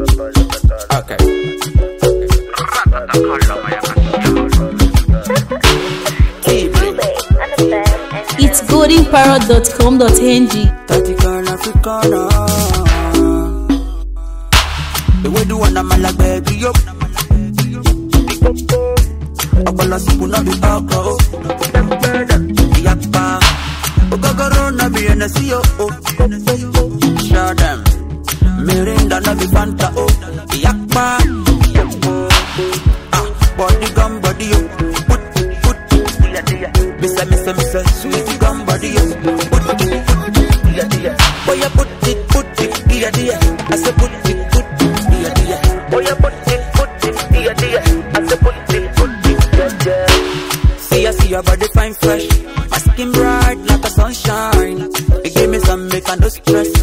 Okay. It's goldenparrot.com.ng. Tactical Africana. The way the one I'm like baby yo. Ọpọlọ sípò náà bí ọkọ̀ o. Ìyapa. Ogogoro náà bí Mirinda náà bí Fanta o. Ìyapa. Ah, body gun body yo. Put put. Misa misa misa sweet gun body yo. Put put. Boy, you put it, put it, yeah, yeah. I say put it, put it. Boy, you put it, put it. I say put it, put it, yeah, yeah. See, I see your body fine fresh. My skin bright like a sunshine. You give me some make no stress.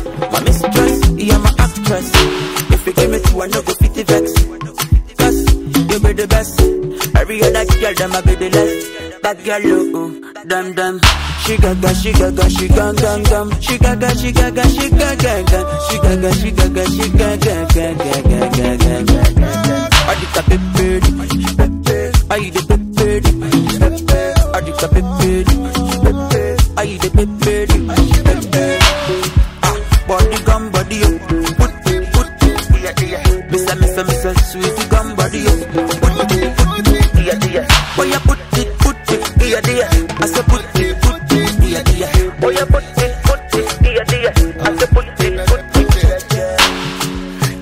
You give me two, I no go fit the vex. Cause you be the best. Every other girl, them I be the less. That girl, oh, oh, them, them. She gaga, she gaga, she gaga, gam. She gaga, she gaga, she gaga, gam. She gaga, she gaga, she gaga, gaga, gaga, gaga, gaga. Adika peperi, ayi I.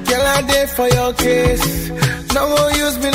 Girl, I there for your kiss. No use me